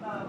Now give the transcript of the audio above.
Bye.